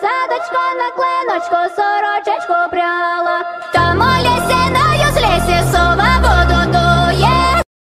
садочко на клиночку.